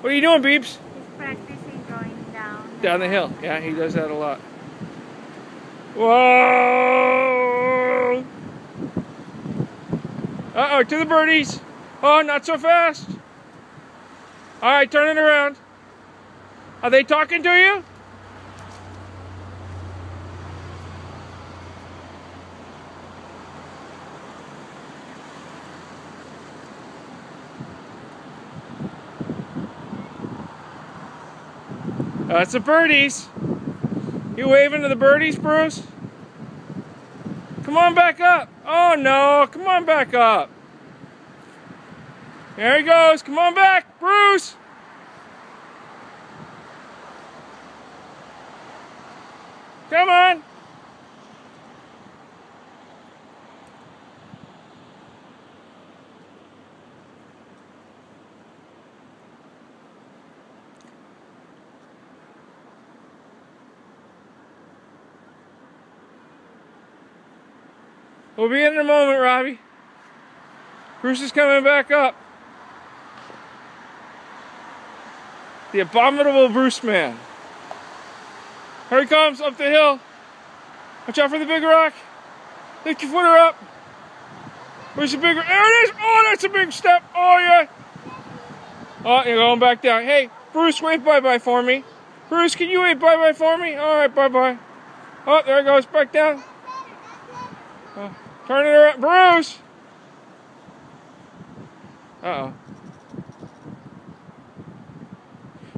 What are you doing, Beeps? He's practicing going down. Down the hill. Yeah, he does that a lot. Whoa! Uh-oh, to the birdies. Oh, not so fast. All right, turn it around. Are they talking to you? Uh, That's the birdies. You waving to the birdies, Bruce? Come on back up. Oh no, come on back up. There he goes. Come on back, Bruce. Come on. We'll be in, in a moment, Robbie. Bruce is coming back up. The abominable Bruce man. Here he comes up the hill. Watch out for the big rock. Lift your footer up. Where's the big rock? There it is. Oh, that's a big step. Oh, yeah. Oh, you're going back down. Hey, Bruce, wave bye-bye for me. Bruce, can you wave bye-bye for me? All right, bye-bye. Oh, there it goes. Back down. Oh. Turn it around. Bruce! Uh-oh.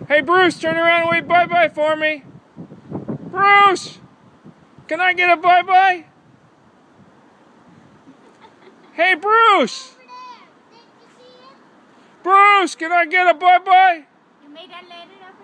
Hey, Bruce, turn around and wave bye-bye for me. Bruce! Can I get a bye-bye? Hey, Bruce! Bruce, can I get a bye-bye? You made that letter up